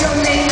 your name.